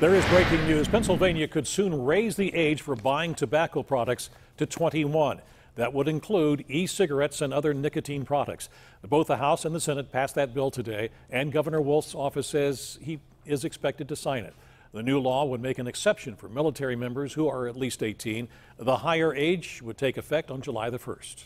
There is breaking news. Pennsylvania could soon raise the age for buying tobacco products to 21. That would include e cigarettes and other nicotine products. Both the House and the Senate passed that bill today, and Governor Wolf's office says he is expected to sign it. The new law would make an exception for military members who are at least 18. The higher age would take effect on July the 1st.